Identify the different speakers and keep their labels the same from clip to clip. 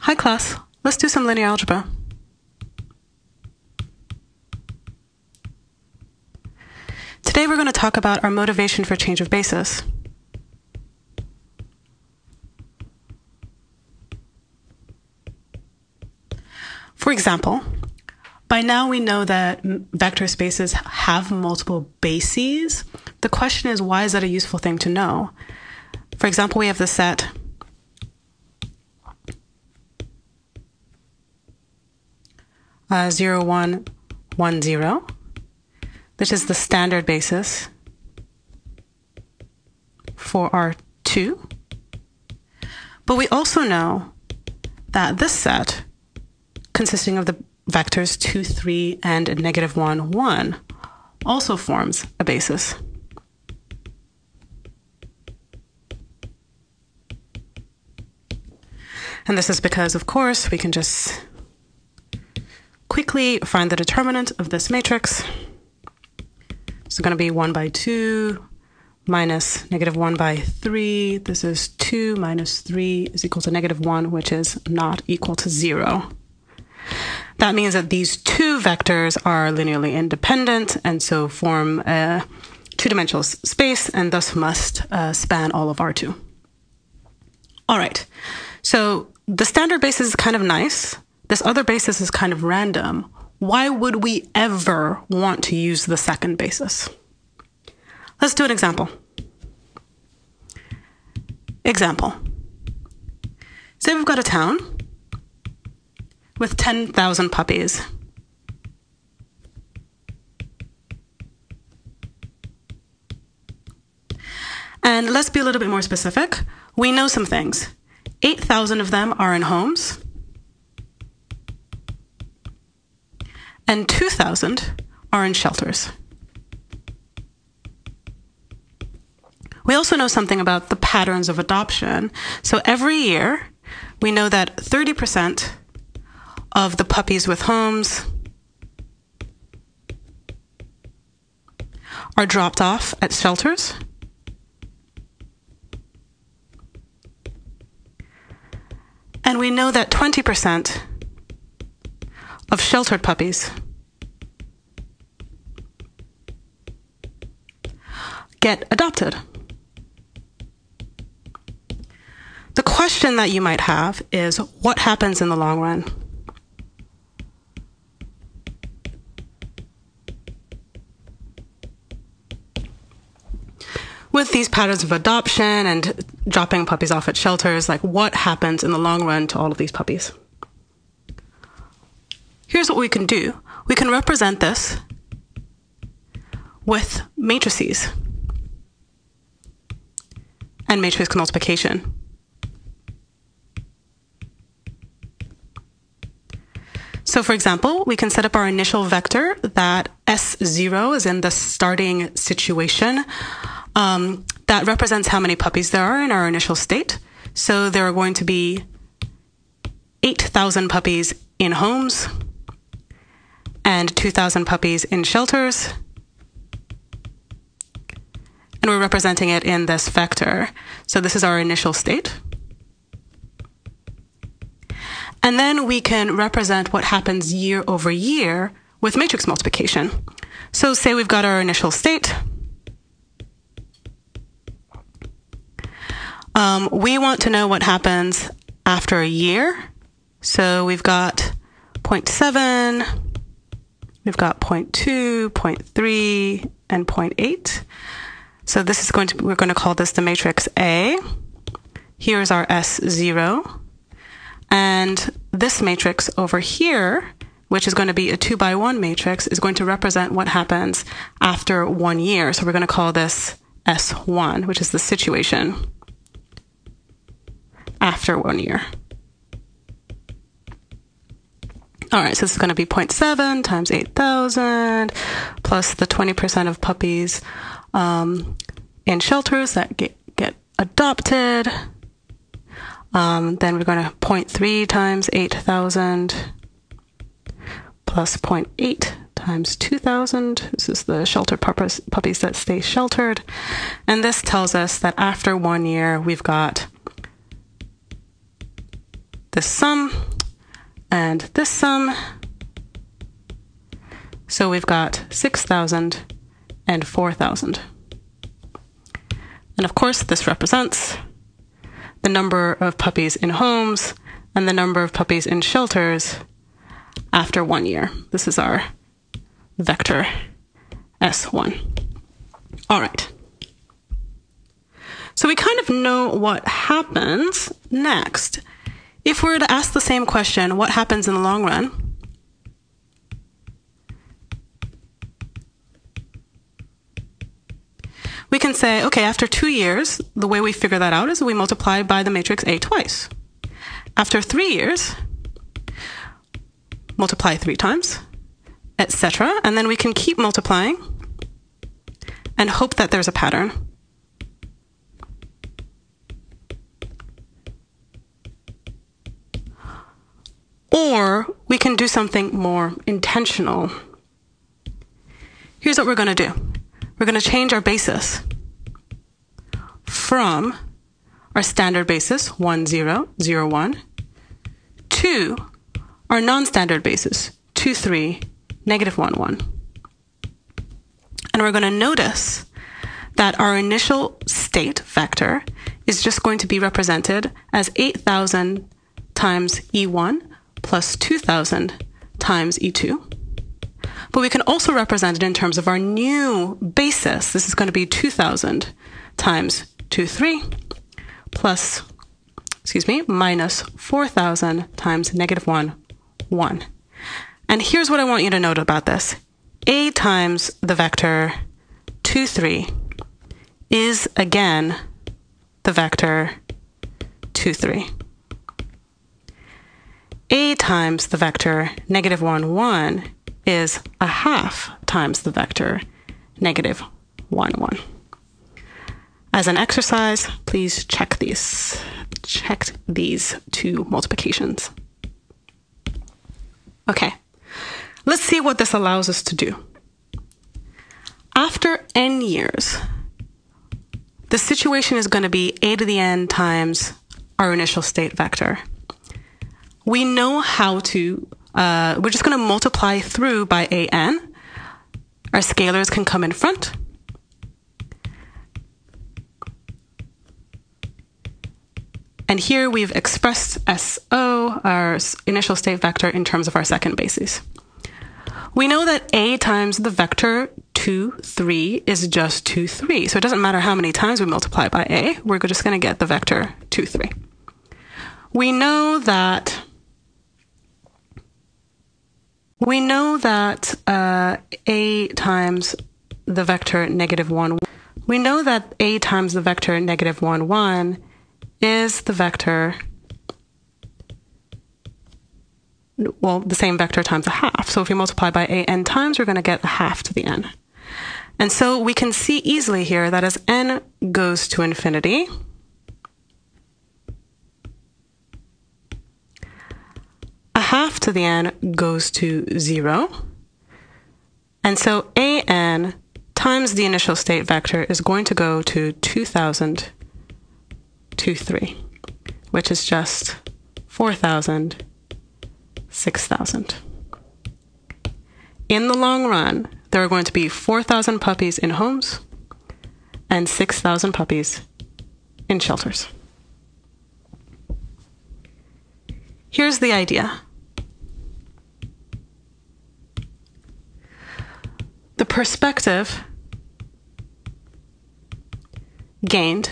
Speaker 1: Hi class, let's do some linear algebra. Today we're going to talk about our motivation for change of basis. For example, by now we know that vector spaces have multiple bases. The question is, why is that a useful thing to know? For example, we have the set uh, 0, 1, 1, 0. This is the standard basis for our 2. But we also know that this set, consisting of the vectors 2, 3, and negative 1, 1, also forms a basis. And this is because, of course, we can just quickly find the determinant of this matrix. So going to be 1 by 2 minus negative 1 by 3. This is 2 minus 3 is equal to negative 1, which is not equal to 0. That means that these two vectors are linearly independent and so form a two-dimensional space and thus must uh, span all of R2. All right, so the standard basis is kind of nice. This other basis is kind of random. Why would we ever want to use the second basis? Let's do an example. Example. Say we've got a town with 10,000 puppies. And let's be a little bit more specific. We know some things. 8,000 of them are in homes, and 2,000 are in shelters. We also know something about the patterns of adoption. So every year, we know that 30% of the puppies with homes are dropped off at shelters. And we know that 20% of sheltered puppies get adopted. The question that you might have is what happens in the long run? with these patterns of adoption and dropping puppies off at shelters, like what happens in the long run to all of these puppies? Here's what we can do we can represent this with matrices and matrix multiplication. So for example, we can set up our initial vector that S0 is in the starting situation um, that represents how many puppies there are in our initial state. So there are going to be 8,000 puppies in homes and 2,000 puppies in shelters. And we're representing it in this vector. So this is our initial state. And then we can represent what happens year over year with matrix multiplication. So say we've got our initial state. Um, we want to know what happens after a year. So we've got 0.7, we've got 0.2, 0.3, and 0.8. So this is going to, we're going to call this the matrix A. Here's our S0. And this matrix over here, which is going to be a two by one matrix, is going to represent what happens after one year. So we're going to call this S1, which is the situation after one year. All right, so this is going to be 0.7 times 8,000 plus the 20% of puppies um, in shelters that get, get adopted. Um, then we're going to 0.3 times 8,000 plus 0.8 times 2,000. This is the shelter puppies that stay sheltered. And this tells us that after one year, we've got this sum and this sum. So we've got 6,000 and 4,000. And of course, this represents the number of puppies in homes and the number of puppies in shelters after one year. This is our vector S1. All right. So we kind of know what happens next. If we were to ask the same question, what happens in the long run? We can say, okay, after two years, the way we figure that out is we multiply by the matrix A twice. After three years, multiply three times, etc. And then we can keep multiplying and hope that there's a pattern. Or we can do something more intentional. Here's what we're going to do we're going to change our basis from our standard basis 1, 0, 0, 1 to our non-standard basis 2, 3, negative 1, 1. And we're going to notice that our initial state vector is just going to be represented as 8,000 times E1 plus 2,000 times E2. But we can also represent it in terms of our new basis. This is going to be 2,000 times 2, 3 plus, excuse me, minus 4,000 times negative 1, 1. And here's what I want you to note about this. A times the vector 2, 3 is again the vector 2, 3. A times the vector negative 1, 1 is a half times the vector negative 1, 1. As an exercise, please check these, check these two multiplications. Okay, let's see what this allows us to do. After n years, the situation is going to be a to the n times our initial state vector. We know how to uh, we're just going to multiply through by an. Our scalars can come in front. And here we've expressed S0, our initial state vector, in terms of our second basis. We know that A times the vector 2, 3 is just 2, 3. So it doesn't matter how many times we multiply by A, we're just going to get the vector 2, 3. We know that we know that uh, a times the vector negative 1, we know that a times the vector negative 1, 1 is the vector, well, the same vector times a half. So if we multiply by a n times, we're going to get a half to the n. And so we can see easily here that as n goes to infinity, half to the n goes to 0. And so an times the initial state vector is going to go to 2000 to 3, which is just 4,000, 6,000. In the long run, there are going to be 4,000 puppies in homes and 6,000 puppies in shelters. Here's the idea the perspective gained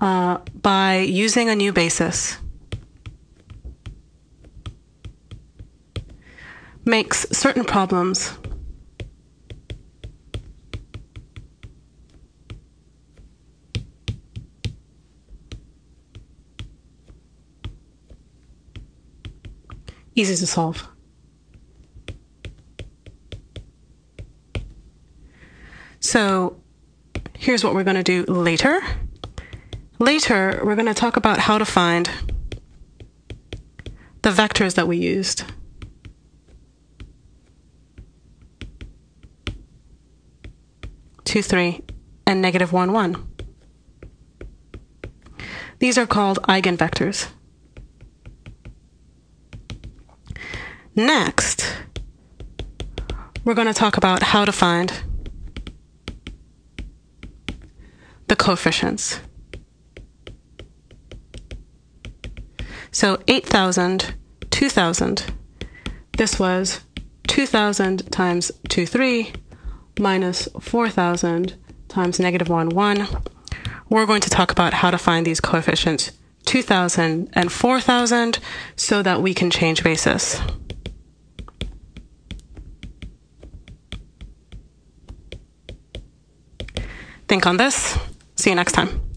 Speaker 1: uh, by using a new basis makes certain problems easy to solve. So here's what we're going to do later. Later, we're going to talk about how to find the vectors that we used. Two, three, and negative one, one. These are called eigenvectors. Next, we're going to talk about how to find the coefficients. So 8,000, 2,000. This was 2,000 times 2, 3 minus 4,000 times negative 1, 1. We're going to talk about how to find these coefficients 2,000 and 4,000 so that we can change basis. Think on this. See you next time.